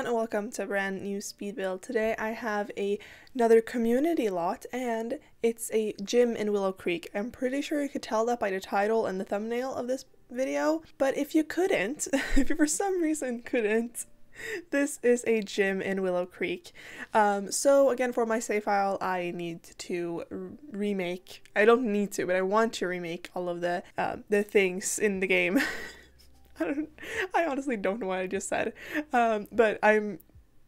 everyone and welcome to a brand new speed build. Today I have a, another community lot and it's a gym in Willow Creek. I'm pretty sure you could tell that by the title and the thumbnail of this video, but if you couldn't, if you for some reason couldn't, this is a gym in Willow Creek. Um, so again, for my save file, I need to remake. I don't need to, but I want to remake all of the um, the things in the game. I. Honestly don't know what I just said. Um, but I'm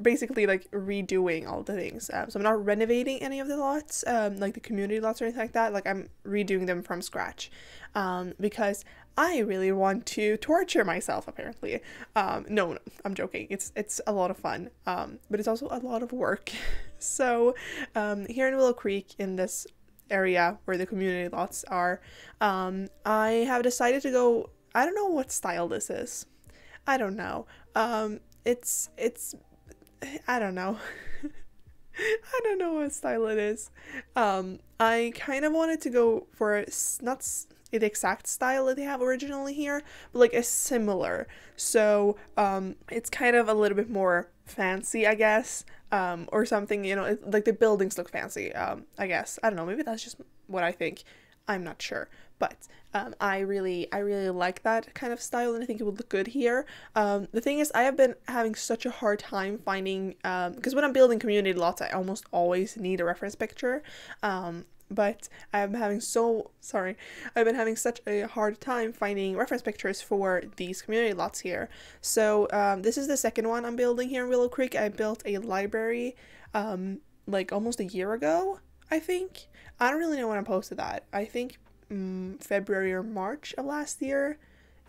basically like redoing all the things. Um, so I'm not renovating any of the lots, um, like the community lots or anything like that. Like I'm redoing them from scratch, um, because I really want to torture myself. Apparently, um, no, no, I'm joking. It's it's a lot of fun, um, but it's also a lot of work. so, um, here in Willow Creek, in this area where the community lots are, um, I have decided to go. I don't know what style this is. I don't know. Um, it's it's I don't know. I don't know what style it is. Um, I kind of wanted to go for not the exact style that they have originally here, but like a similar. So um, it's kind of a little bit more fancy, I guess, um, or something. You know, it, like the buildings look fancy. Um, I guess I don't know. Maybe that's just what I think. I'm not sure, but um, I really, I really like that kind of style, and I think it would look good here. Um, the thing is, I have been having such a hard time finding, because um, when I'm building community lots, I almost always need a reference picture. Um, but I'm having so sorry, I've been having such a hard time finding reference pictures for these community lots here. So um, this is the second one I'm building here in Willow Creek. I built a library um, like almost a year ago, I think. I don't really know when I posted that. I think um, February or March of last year.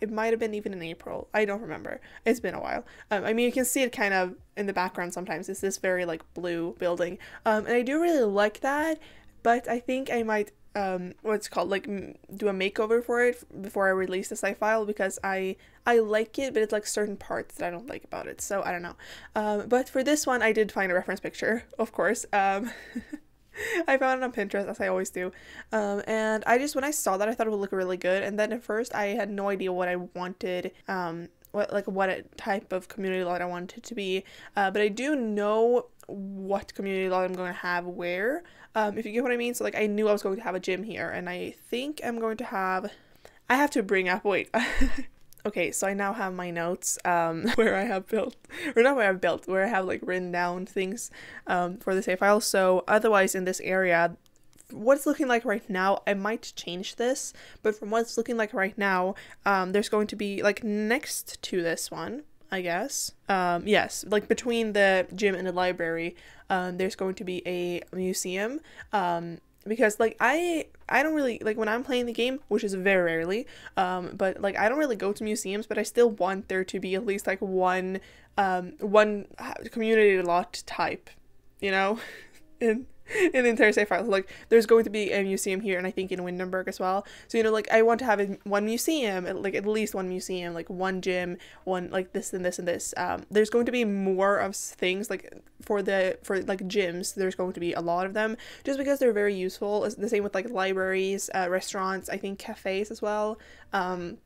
It might have been even in April. I don't remember. It's been a while. Um, I mean, you can see it kind of in the background sometimes. It's this very like blue building. Um, and I do really like that but I think I might um what's called like do a makeover for it before I release the save file because I I like it but it's like certain parts that I don't like about it so I don't know um but for this one I did find a reference picture of course um I found it on Pinterest as I always do um and I just when I saw that I thought it would look really good and then at first I had no idea what I wanted um what like what type of community lot I wanted it to be uh, but I do know what community lot I'm going to have where um, if you get what I mean. So like I knew I was going to have a gym here, and I think I'm going to have. I have to bring up. Wait. okay, so I now have my notes um, where I have built, or not where I've built, where I have like written down things um, for the save file. So otherwise, in this area, what's looking like right now, I might change this, but from what's looking like right now, um, there's going to be like next to this one, I guess. Um, yes, like between the gym and the library, um, there's going to be a museum. Um, because like I I don't really like when I'm playing the game, which is very rarely. Um, but like I don't really go to museums, but I still want there to be at least like one um one community lot type, you know, in in the entire file. Like, there's going to be a museum here, and I think in Windenburg as well. So you know, like I want to have a, one museum, like at least one museum, like one gym, one like this and this and this. Um, there's going to be more of things like for the for like gyms. There's going to be a lot of them just because they're very useful. It's the same with like libraries, uh, restaurants. I think cafes as well. Um,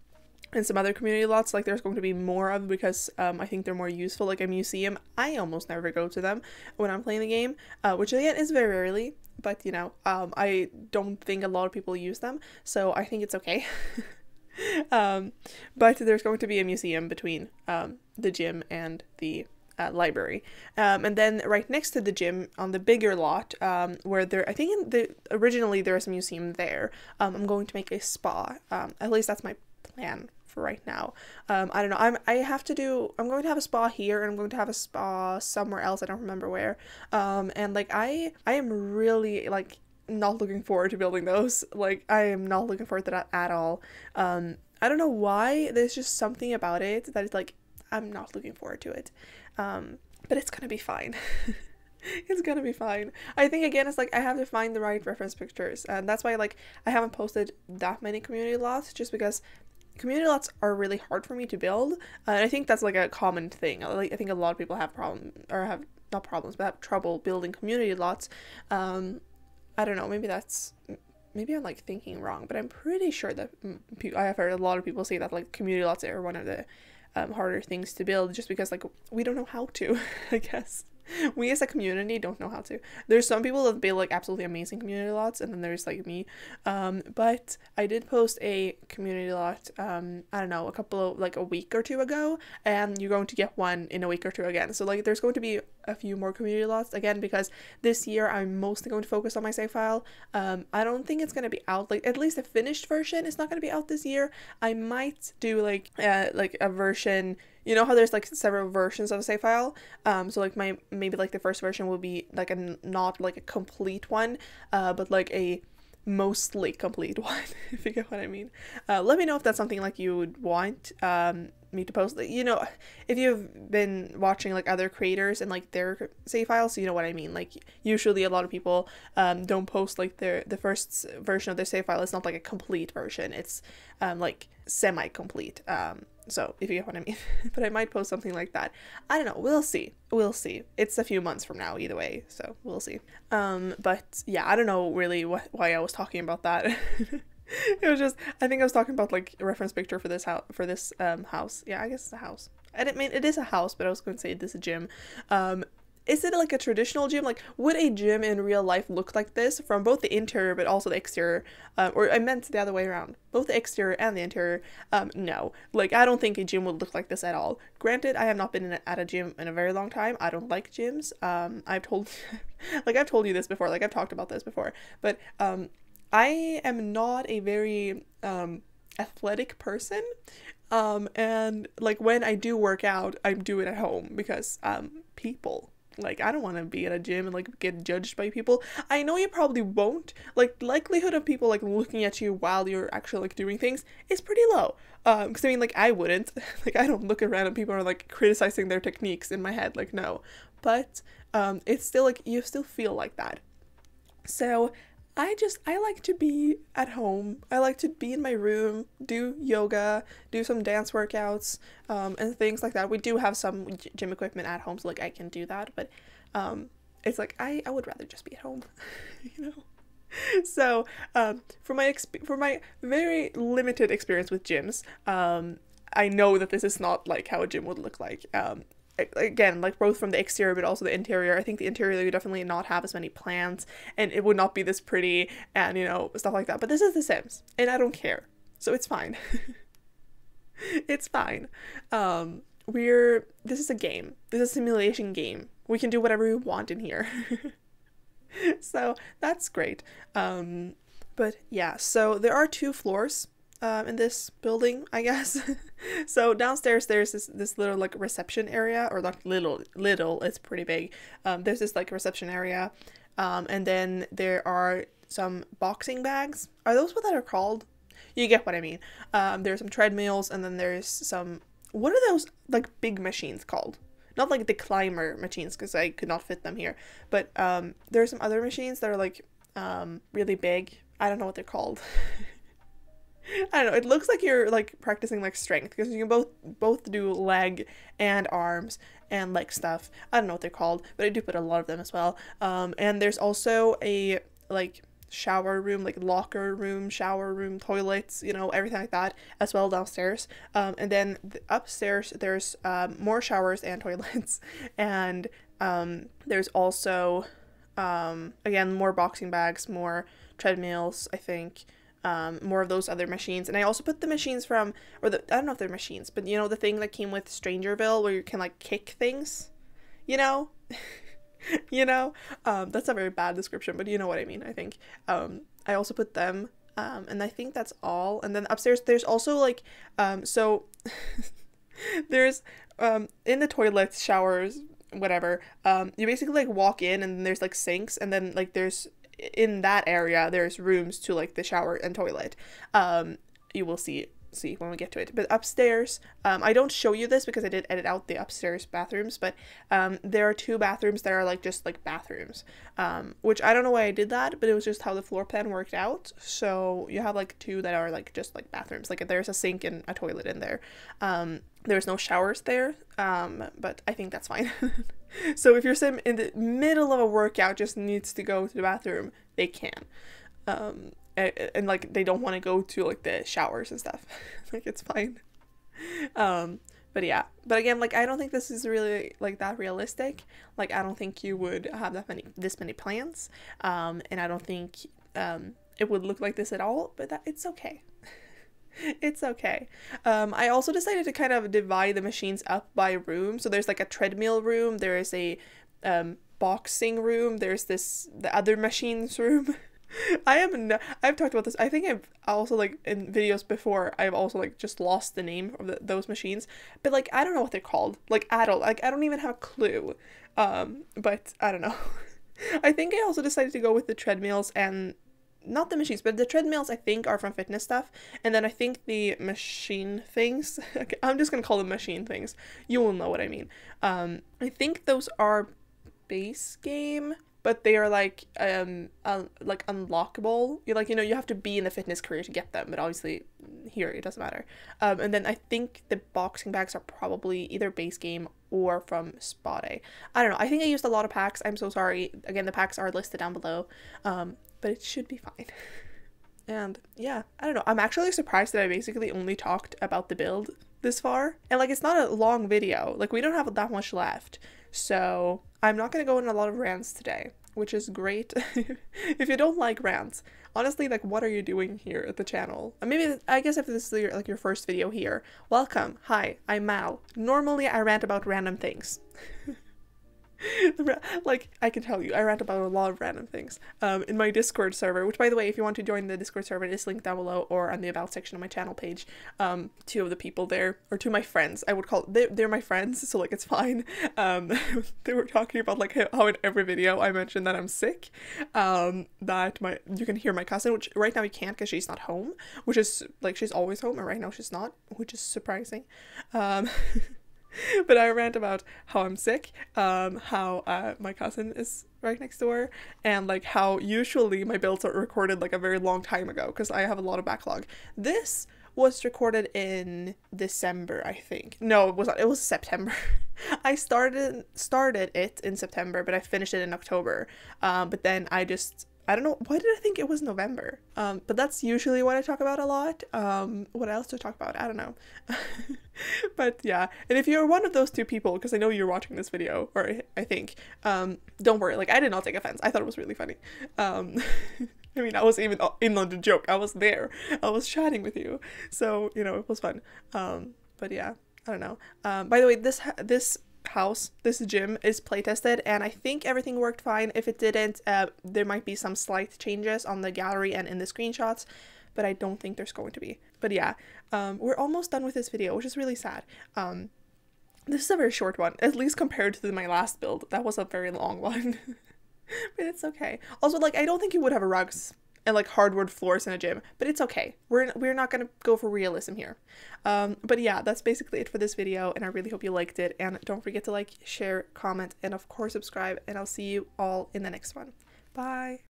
and some other community lots like there's going to be more of because um, i think they're more useful like a museum i almost never go to them when i'm playing the game uh, which again is very rarely but you know um, i don't think a lot of people use them so i think it's okay um, but there's going to be a museum between um, the gym and the uh, library. Um, and then right next to the gym on the bigger lot, um, where there, I think the, originally there was a museum there, um, I'm going to make a spa. Um, at least that's my plan for right now. Um, I don't know. I'm I have to do. I'm going to have a spa here, and I'm going to have a spa somewhere else. I don't remember where. Um, and like I I am really like not looking forward to building those. Like I am not looking forward to that at all. Um, I don't know why. There's just something about it that is like I'm not looking forward to it. Um, but it's gonna be fine. it's gonna be fine. I think again it's like I have to find the right reference pictures and that's why like I haven't posted that many community lots just because community lots are really hard for me to build. Uh, and I think that's like a common thing. Like I think a lot of people have problem or have not problems, but have trouble building community lots. Um, I don't know. Maybe that's maybe I'm like thinking wrong, but I'm pretty sure that I have heard a lot of people say that like community lots are one of the um, harder things to build just because like we don't know how to i guess we as a community don't know how to. There's some people that build like absolutely amazing community lots, and then there's like me. Um, but I did post a community lot. Um, I don't know, a couple of like a week or two ago, and you're going to get one in a week or two again. So like, there's going to be a few more community lots. Again because this year I'm mostly going to focus on my save file. Um, I don't think it's gonna be out like at least the finished version. Is not gonna be out this year. I might do like uh like a version you know how there's like several versions of a save file? Um so like my maybe like the first version will be like a not like a complete one uh but like a mostly complete one if you get what i mean. Uh, let me know if that's something like you would want. Um me to post you know if you've been watching like other creators and like their save files you know what i mean like usually a lot of people um don't post like their the first version of their save file it's not like a complete version it's um like semi complete um so, if you get what I mean. but I might post something like that. I don't know. We'll see. We'll see. It's a few months from now either way, so we'll see. Um but yeah, I don't know really wh- why I was talking about that. it was just I think I was talking about like a reference picture for this house for this um house. Yeah, I guess it's a house. I didn't mean it is a house, but I was going to say this is a gym. Um is it like a traditional gym? Like, would a gym in real life look like this from both the interior but also the exterior? Um, or I meant the other way around, both the exterior and the interior. Um, no, like I don't think a gym would look like this at all. Granted, I have not been a, at a gym in a very long time. I don't like gyms. Um, I've told, like I've told you this before. Like I've talked about this before, but um, I am not a very um athletic person um and like when i do work out i do it at home because um people like I don't want to be at a gym and like get judged by people. I know you probably won't. Like likelihood of people like looking at you while you're actually like doing things is pretty low. Um, because I mean like I wouldn't. like I don't look around and people are like criticizing their techniques in my head. Like no, but um, it's still like you still feel like that. So I just I like to be at home. I like to be in my room, do yoga, do some dance workouts, um, and things like that. We do have some gym equipment at home, so like I can do that. But um, it's like I I would rather just be at home, you know. So um, for my exp- for my very limited experience with gyms, um, I know that this is not like how a gym would look like. Um, again like both from the exterior but also the interior. I think the interior would definitely not have as many plants and it would not be this pretty and you know stuff like that. But this is the sims and i don't care. So it's fine. It's fine. Um we're this is a game. This is a simulation game. We can do whatever we want in here. So that's great. Um but yeah so there are two floors um, in this building, I guess. so downstairs there's this this little like reception area, or not little little, it's pretty big. Um, there's this like reception area, um, and then there are some boxing bags. Are those what that are called? You get what I mean. Um, there's some treadmills, and then there's some. What are those like big machines called? Not like the climber machines, because I could not fit them here. But um, there are some other machines that are like um really big. I don't know what they're called. I don't know. It looks like you're like practicing like strength because you can both both do leg and arms and like stuff. I don't know what they're called, but I do put a lot of them as well. Um, and there's also a like shower room, like locker room, shower room, toilets, you know, everything like that as well downstairs. Um, and then the upstairs there's um, more showers and toilets, and um, there's also um, again more boxing bags, more treadmills. I think um, more of those other machines. And I also put the machines from, or the, I don't know if they're machines, but you know, the thing that came with Strangerville where you can like kick things, you know? you know? Um, that's a very bad description, but you know what I mean, I think. Um, I also put them, um, and I think that's all. And then upstairs, there's also like, um, so there's, um, in the toilets, showers, whatever, um, you basically like walk in and there's like sinks, and then like there's in that area there's rooms to like the shower and toilet. Um you will see see when we get to it. But upstairs um i don't show you this because i did edit out the upstairs bathrooms but um there are two bathrooms that are like just like bathrooms. Um which i don't know why i did that but it was just how the floor plan worked out. So you have like two that are like just like bathrooms. Like there's a sink and a toilet in there. Um there's no showers there um but i think that's fine. So if your sim in the middle of a workout just needs to go to the bathroom, they can. Um, and, and like they don't want to go to like the showers and stuff. like it's fine. Um, but yeah but again like i don't think this is really like that realistic like i don't think you would have that many this many plans um and i don't think um it would look like this at all but that it's okay it's okay. Um, I also decided to kind of divide the machines up by room. So there's like a treadmill room, there is a um, boxing room, there's this the other machines room. I am I've talked about this. I think I've also like in videos before. I've also like just lost the name of the, those machines, but like I don't know what they're called. Like adult, like I don't even have a clue. Um, but I don't know. I think I also decided to go with the treadmills and not the machines, but the treadmills I think are from fitness stuff, and then I think the machine things. I'm just gonna call them machine things. You will know what I mean. Um, I think those are base game but they are like um uh, like unlockable. You like you know you have to be in the fitness career to get them, but obviously here it doesn't matter. Um, and then I think the boxing bags are probably either base game or from Spa Day. I don't know. I think I used a lot of packs. I'm so sorry. Again, the packs are listed down below. Um, but it should be fine. and yeah, I don't know. I'm actually surprised that I basically only talked about the build this far. And like it's not a long video. Like we don't have that much left. So I'm not to go in a lot of rants today, which is great. if you don't like rants, honestly, like what are you doing here at the channel? Maybe I guess if this is your, like your first video here, welcome. Hi, I'm Mal. Normally I rant about random things. like I can tell you, I rant about a lot of random things. Um, in my Discord server, which by the way, if you want to join the Discord server, it is linked down below or on the about section of my channel page. Um, two of the people there, or two of my friends, I would call they're, they're my friends, so like it's fine. Um, they were talking about like how in every video I mentioned that I'm sick. Um, that my you can hear my cousin, which right now you can't because she's not home, which is like she's always home, and right now she's not, which is surprising. Um. but I rant about how I'm sick, um, how uh, my cousin is right next door, and like how usually my builds are recorded like a very long time ago because I have a lot of backlog. This was recorded in December, I think. No, it was not. It was September. I started started it in September, but I finished it in October. Um, but then I just I don't know why did I think it was November. Um, but that's usually what I talk about a lot. Um, what else to talk about? I don't know. but yeah, and if you're one of those two people, because I know you're watching this video, or I think, um, don't worry. Like I did not take offense. I thought it was really funny. Um, I mean, I was even in on the joke. I was there. I was chatting with you, so you know it was fun. Um, but yeah, I don't know. Um, by the way, this this house, this gym is playtested and I think everything worked fine. If it didn't, uh, there might be some slight changes on the gallery and in the screenshots, but I don't think there's going to be. But yeah, um, we're almost done with this video, which is really sad. Um, this is a very short one, at least compared to my last build. That was a very long one. but it's okay. Also, like, I don't think you would have a rugs and like hardwood floors in a gym, but it's okay. We're we're not gonna go for realism here. Um, but yeah, that's basically it for this video, and I really hope you liked it. And don't forget to like, share, comment, and of course subscribe. And I'll see you all in the next one. Bye.